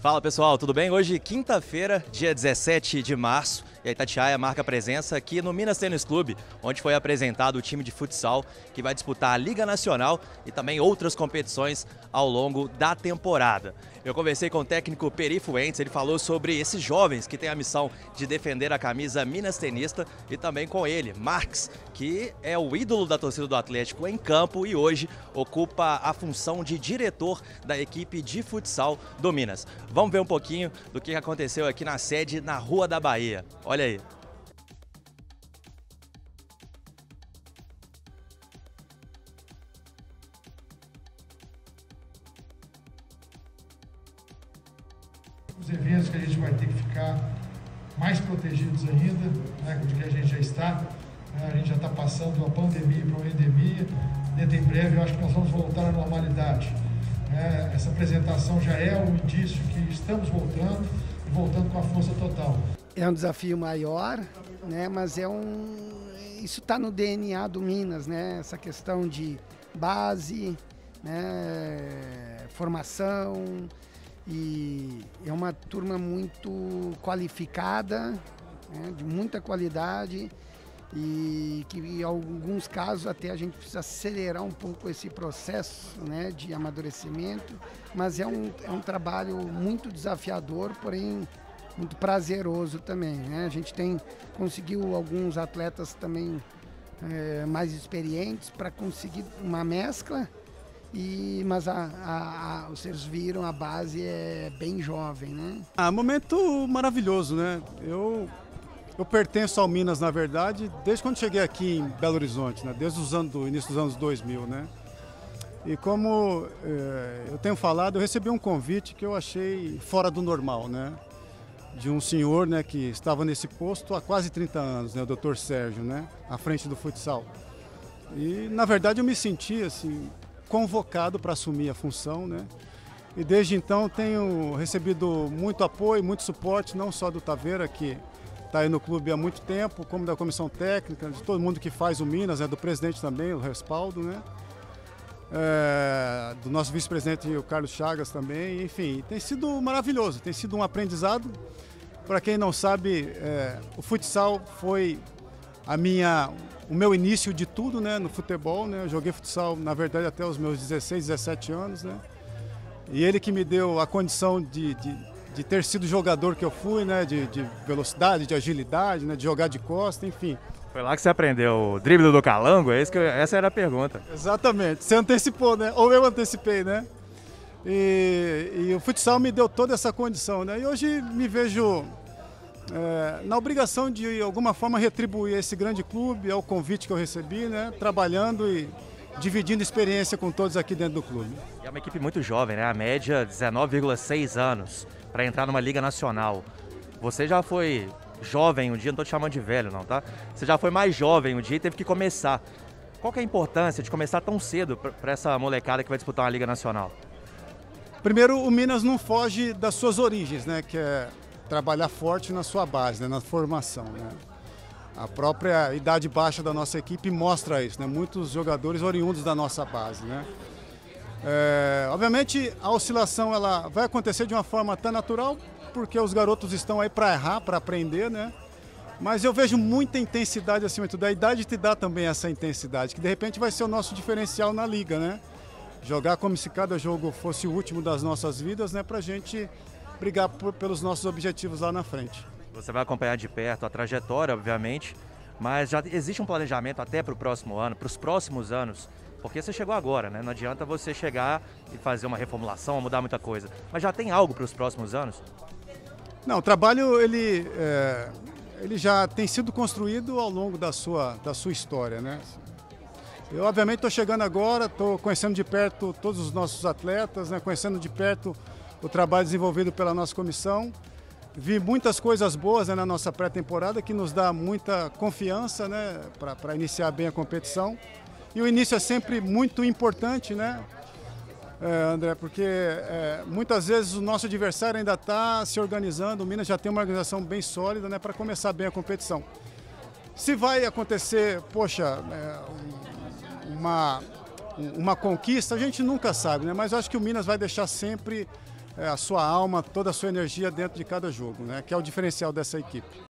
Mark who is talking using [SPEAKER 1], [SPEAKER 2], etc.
[SPEAKER 1] Fala pessoal, tudo bem? Hoje, quinta-feira, dia 17 de março, e a Itatiaia marca presença aqui no Minas Tênis Clube, onde foi apresentado o time de futsal que vai disputar a Liga Nacional e também outras competições ao longo da temporada. Eu conversei com o técnico Peri Fuentes, ele falou sobre esses jovens que têm a missão de defender a camisa Minas Tenista e também com ele, Marx, que é o ídolo da torcida do Atlético em campo e hoje ocupa a função de diretor da equipe de futsal do Minas. Vamos ver um pouquinho do que aconteceu aqui na sede na Rua da Bahia. Olha aí.
[SPEAKER 2] os eventos que a gente vai ter que ficar mais protegidos ainda, né, que a gente já está. Né, a gente já está passando uma pandemia para uma endemia. Dentro em breve, eu acho que nós vamos voltar à normalidade. Né. Essa apresentação já é um indício que estamos voltando e voltando com a força total.
[SPEAKER 3] É um desafio maior, né, mas é um isso está no DNA do Minas, né? Essa questão de base, né, formação, e é uma turma muito qualificada, né, de muita qualidade e que em alguns casos até a gente precisa acelerar um pouco esse processo né, de amadurecimento, mas é um, é um trabalho muito desafiador, porém muito prazeroso também. Né? A gente tem conseguiu alguns atletas também é, mais experientes para conseguir uma mescla e, mas a, a, a, vocês viram, a base é bem jovem, né?
[SPEAKER 4] Ah, momento maravilhoso, né? Eu, eu pertenço ao Minas, na verdade, desde quando cheguei aqui em Belo Horizonte, né? desde os anos do início dos anos 2000, né? E como eh, eu tenho falado, eu recebi um convite que eu achei fora do normal, né? De um senhor, né, que estava nesse posto há quase 30 anos, né, o Dr. Sérgio, né, à frente do futsal. E na verdade eu me senti assim convocado para assumir a função, né? E desde então tenho recebido muito apoio, muito suporte, não só do Taveira, que está aí no clube há muito tempo, como da comissão técnica, de todo mundo que faz o Minas, né? do presidente também, o respaldo, né? É, do nosso vice-presidente, o Carlos Chagas também, enfim, tem sido maravilhoso, tem sido um aprendizado. Para quem não sabe, é, o futsal foi a minha, o meu início de tudo né, no futebol. Né? Eu joguei futsal, na verdade, até os meus 16, 17 anos. Né? E ele que me deu a condição de, de, de ter sido jogador que eu fui, né? de, de velocidade, de agilidade, né? de jogar de costa, enfim.
[SPEAKER 1] Foi lá que você aprendeu o drible do calango? É isso que eu, essa era a pergunta.
[SPEAKER 4] Exatamente. Você antecipou, né? Ou eu antecipei, né? E, e o futsal me deu toda essa condição, né? E hoje me vejo é, na obrigação de, de alguma forma, retribuir esse grande clube, ao convite que eu recebi, né, trabalhando e dividindo experiência com todos aqui dentro do clube.
[SPEAKER 1] É uma equipe muito jovem, né? A média 19,6 anos para entrar numa liga nacional. Você já foi jovem um dia, não estou te chamando de velho não, tá? Você já foi mais jovem um dia e teve que começar. Qual que é a importância de começar tão cedo para essa molecada que vai disputar uma liga nacional?
[SPEAKER 4] Primeiro, o Minas não foge das suas origens, né? Que é trabalhar forte na sua base, né, na formação. Né? A própria idade baixa da nossa equipe mostra isso, né? muitos jogadores oriundos da nossa base. Né? É, obviamente a oscilação ela vai acontecer de uma forma tão natural, porque os garotos estão aí para errar, para aprender, né? Mas eu vejo muita intensidade acima de tudo. A idade te dá também essa intensidade, que de repente vai ser o nosso diferencial na liga, né? Jogar como se cada jogo fosse o último das nossas vidas, né? Pra gente brigar por, pelos nossos objetivos lá na frente.
[SPEAKER 1] Você vai acompanhar de perto a trajetória, obviamente, mas já existe um planejamento até para o próximo ano, para os próximos anos, porque você chegou agora, né? Não adianta você chegar e fazer uma reformulação, mudar muita coisa. Mas já tem algo para os próximos anos?
[SPEAKER 4] Não, o trabalho ele, é, ele já tem sido construído ao longo da sua, da sua história, né? Eu obviamente estou chegando agora, estou conhecendo de perto todos os nossos atletas, né? conhecendo de perto o trabalho desenvolvido pela nossa comissão. Vi muitas coisas boas né, na nossa pré-temporada que nos dá muita confiança né, para iniciar bem a competição. E o início é sempre muito importante, né, André, porque é, muitas vezes o nosso adversário ainda está se organizando, o Minas já tem uma organização bem sólida né, para começar bem a competição. Se vai acontecer, poxa, é, uma, uma conquista, a gente nunca sabe, né? mas eu acho que o Minas vai deixar sempre é, a sua alma, toda a sua energia dentro de cada jogo, né? Que é o diferencial dessa equipe.